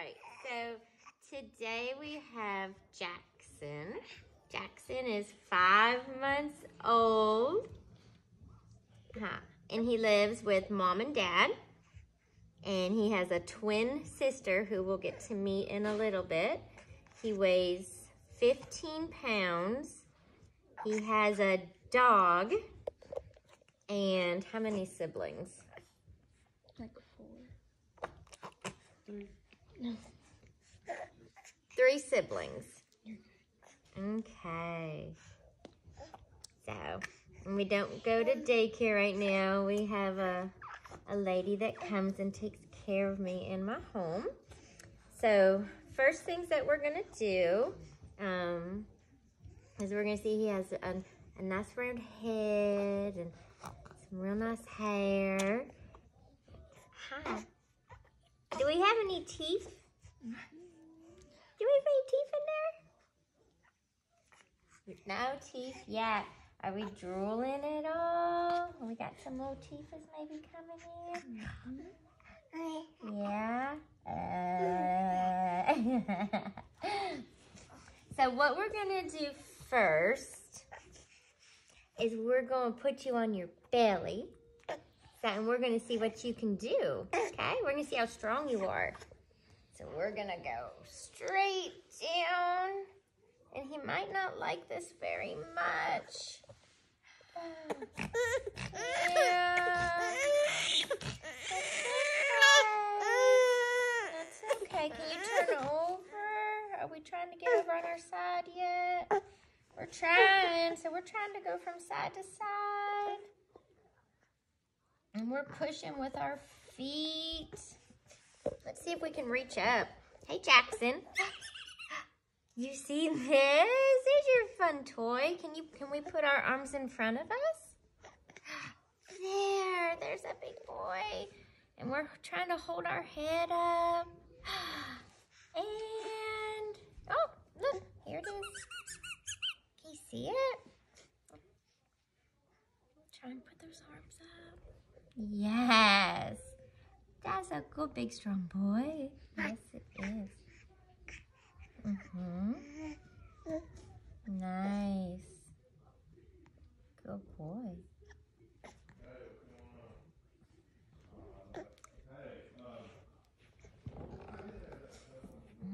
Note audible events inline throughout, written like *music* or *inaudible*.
right, so today we have Jackson. Jackson is five months old. Huh. And he lives with mom and dad. And he has a twin sister who we'll get to meet in a little bit. He weighs 15 pounds. He has a dog. And how many siblings? Like four. Three. Three siblings. Okay. So, we don't go to daycare right now. We have a, a lady that comes and takes care of me in my home. So, first things that we're going to do um, is we're going to see he has a, a nice round head and some real nice hair. Hi. Do we have any teeth? Do we have any teeth in there? No teeth yet. Are we drooling at all? We got some little teeth maybe coming in. Yeah. Uh. *laughs* so what we're gonna do first is we're gonna put you on your belly. So, and we're gonna see what you can do. Okay, we're gonna see how strong you are. So we're gonna go straight down. And he might not like this very much. Yeah. That's okay. Can you turn over? Are we trying to get over on our side yet? We're trying. So we're trying to go from side to side. And we're pushing with our feet. Let's see if we can reach up. Hey, Jackson. You see this? There's your fun toy. Can you? Can we put our arms in front of us? There, there's a big boy. And we're trying to hold our head up. And, oh, look, here it is. Can you see it? Try and put those. Yes. That's a good big strong boy. Yes, it is. Mm-hmm. Nice. Good boy.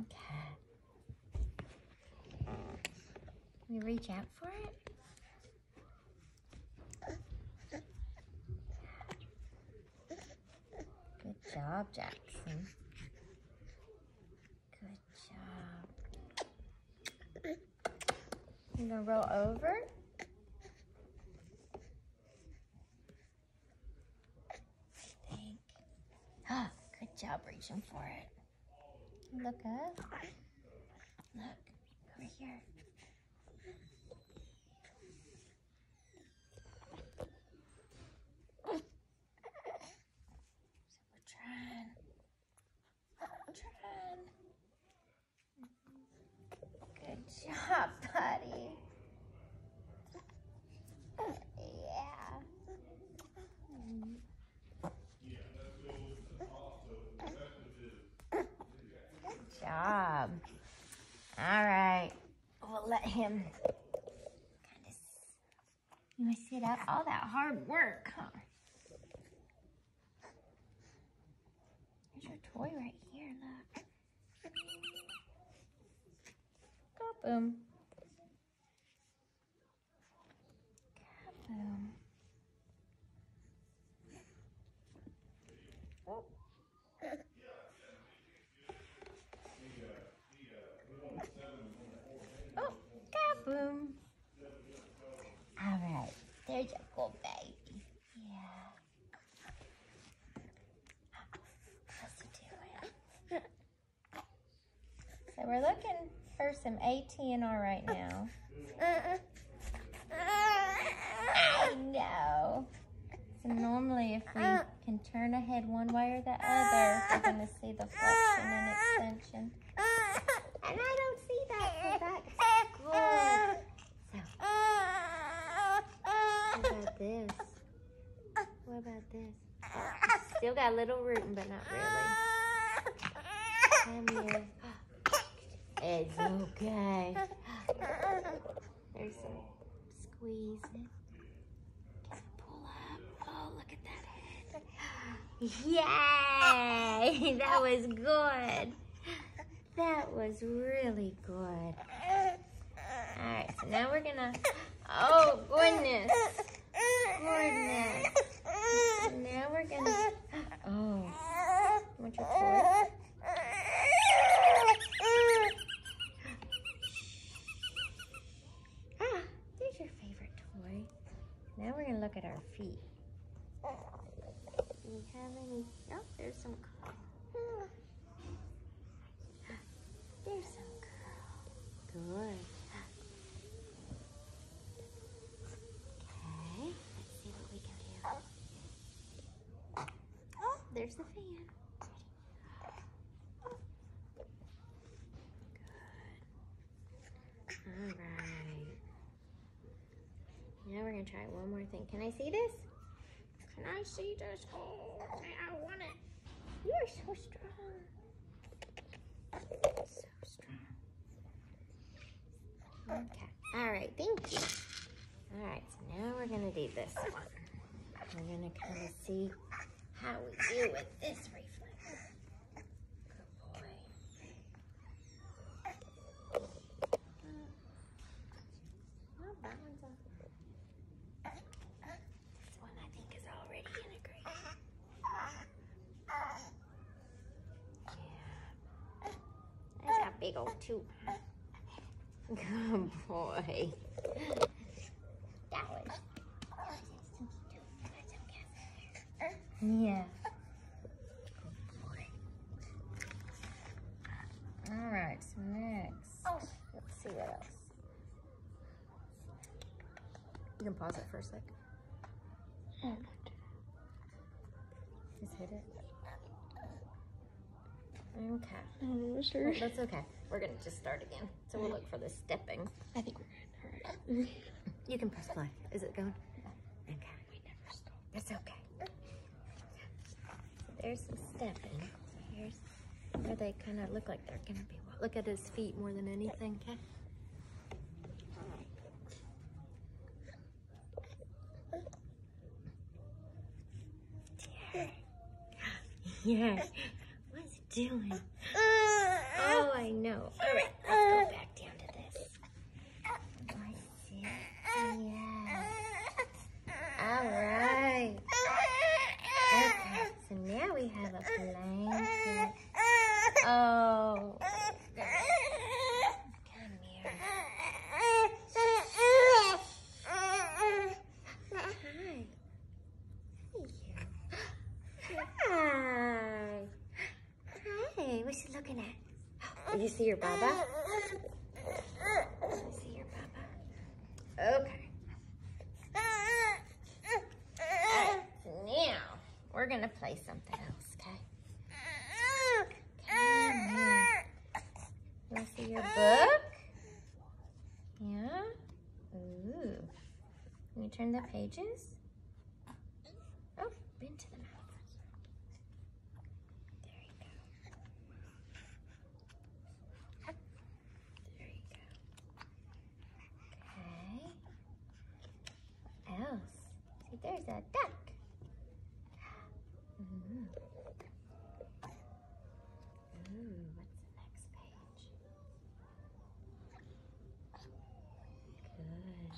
Okay. you reach out for it. Good job, Jackson. Good job. You gonna roll over? Think. Ah, *gasps* good job reaching for it. Look up. Look, over here. So we're trying. I'm trying. Good job, buddy. Yeah. Good job. All right. We'll let him kind of, you to sit up? All that hard work, huh? There's your toy right here, look. Kaboom. Kaboom. Oh. Oh, kaboom. All right, there's your good baby. Yeah. How's he doing? So we're looking for some ATNR right uh, now. Uh, uh, I know. So normally if we can turn ahead one way or the other, we're going to see the flexion and extension. And I don't see that, so that's good. So, what about this? What about this? Still got a little rooting, but not really. Come here. It's okay. *laughs* There's some squeezing. Can pull up? Oh, look at that head. Yay! *laughs* That was good. That was really good. Alright, so now we're gonna. Oh, goodness. Goodness. Now we're gonna. Oh. Want your toy? Ah, there's your favorite toy. Now we're gonna look at our feet. Do we have any? Oh, there's some. There's some curl. Good. Okay, let's see what we can do. Oh, there's the fan. Good. All right. Now we're gonna try one more thing. Can I see this? Can I see this? Oh, I want it. You are so strong. So strong. Okay. All right. Thank you. All right. So now we're gonna do this one. We're gonna kind of see how we do with this reflex. Good boy. Well, that one's off. This one I think is already integrated. Yeah. Big old tube. Good *laughs* boy. That was. Yeah. All right, so next. Oh, let's see what else. You can pause it for a sec. Mm. Just hit it. Okay. I'm sure. That's okay. We're gonna just start again. So we'll look for the stepping. I think we're good. All right. You can press play. Is it going? Okay. We never stop. That's okay. So there's some stepping. Here's where they kind of look like they're gonna be. Look at his feet more than anything, okay? Yeah. *laughs* doing? Oh, I know. All right, let's go back down to this. I see. Yeah. All right. Okay, so now we have a blanket. Oh. Come here. Hi. Hi. Hi. What's she looking at? Did you see your baba? You see your baba? Okay. Alright, so now we're gonna play something else, okay? Come here. You see your book? Yeah? Ooh. Can you turn the pages? Oh, into the mouth. There you go. There you go. Okay. What else? See, there's a duck. Ooh. Ooh, what's the next page? Good.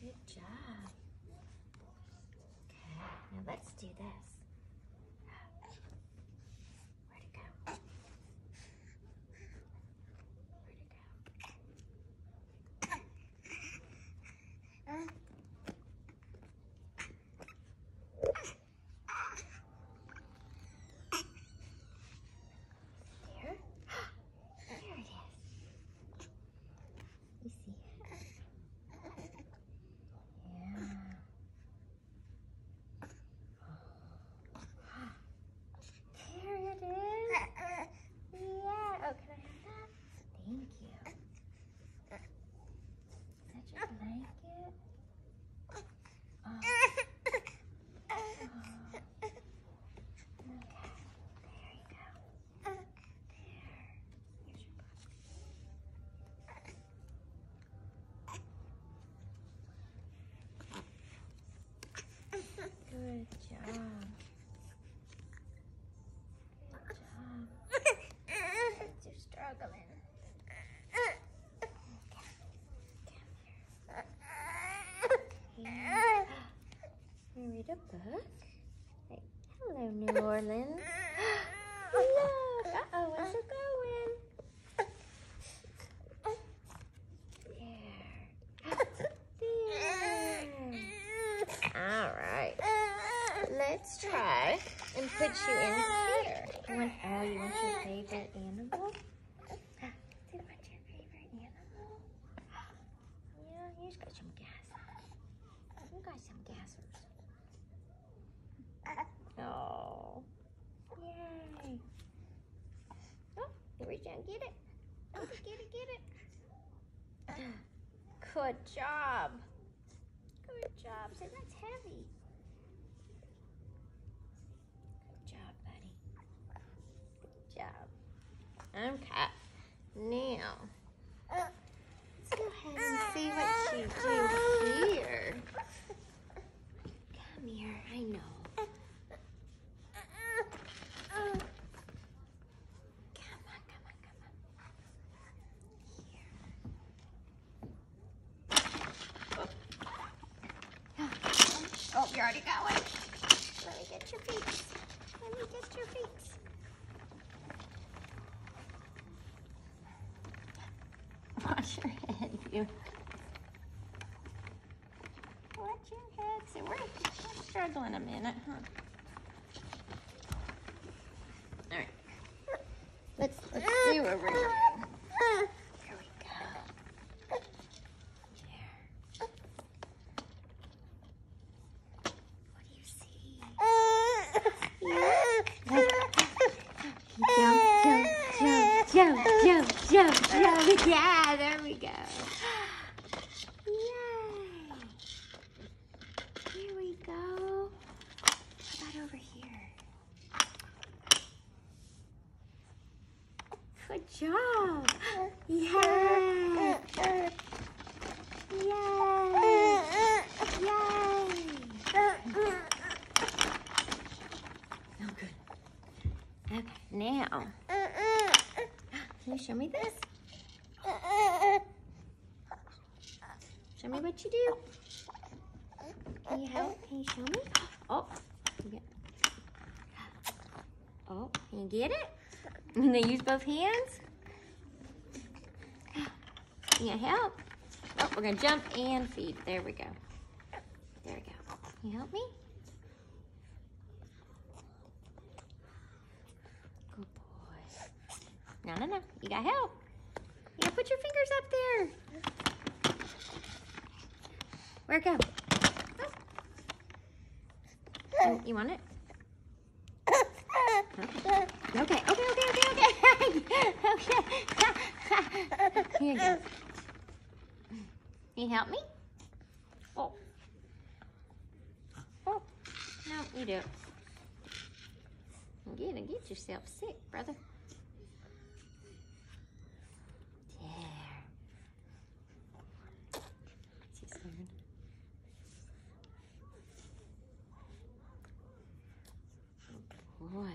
Good job. Okay, now let's do this. Where'd it go? Where'd it go? Darling. *gasps* Oh, look. Uh-oh, where's it going? There. There. All right. Let's try and put you in here. You want, oh, you want your favorite animal? You want your favorite animal? Yeah, here's got some gas. You got some gassers. Oh. Yay. Oh, reach out and get it. Oh, get it, get it. *sighs* Good job. Good job. Say that's heavy. Good job, buddy. Good job. Okay. Now, let's go ahead and see what you do here. Come here. I know. Come on, come on, come on. Here. Oh, you're already going. Let me get your feet. Let me get your feet. Wash your head, you. Your we're struggling a minute, huh? All right. Let's let's see where we're going. Here we go. There. What do you see? Jump, jump, jump, jump, jump, jump, jump. Yeah, there we go. Yay. Here we go. How about over here? Good job. Yay. Yay. Yay. Oh, good. Okay, now, can you show me this? Show me what you do. Can you help? Can you show me? Oh, you get- oh, can you get it? Can they use both hands? Can you help? Oh, we're gonna jump and feed. There we go. There we go. Can you help me? Good boy. No, no, no. You got help. You gotta put your fingers up there. Where it go? Oh. You want it? *laughs* Okay. Okay, okay, okay, okay, okay. *laughs* okay. Here you go. Can you help me? Oh. Oh. No, you do. You're gonna get yourself sick, brother. Boy.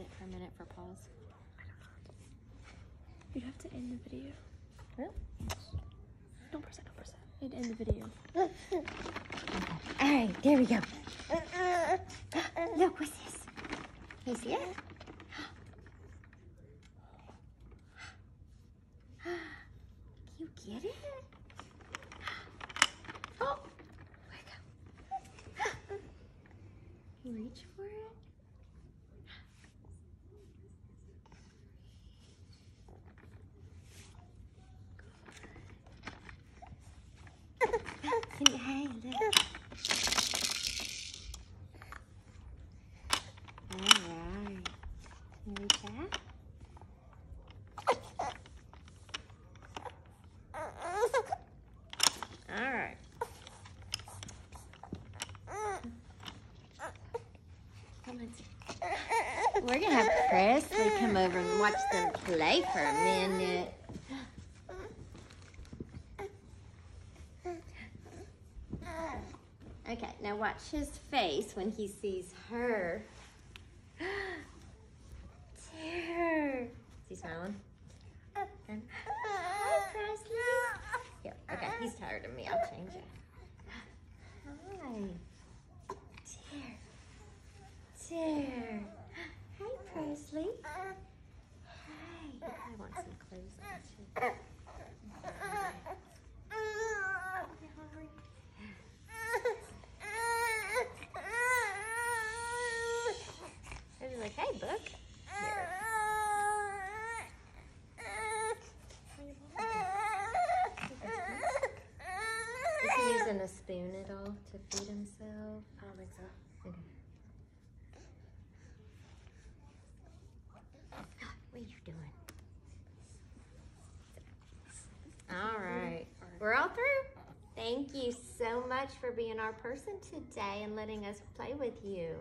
It for a minute for pause. You'd have to end the video. Really? Don't press it, don't press it. It'd end the video. *laughs* All right, there we go. *laughs* Look, what's this? See it? Can you get it? Oh, where'd it go? You reach for it? Look. All right. Can you reach that? We're gonna have Presley come over and watch them play for a minute. Okay, now Now watch his face when he sees her. *gasps* Dear. Is he smiling? And- Hi, Presley. Yeah, okay, he's tired of me. I'll change it. Hi. Dear. Dear. Hi, Presley. Hi. I want some clothes on too. I was like, hey, book. Is he using a spoon at all to feed himself? I don't think so. Okay. *gasps* What are you doing? All right. We're all through. Thank you so much for being our person today and letting us play with you.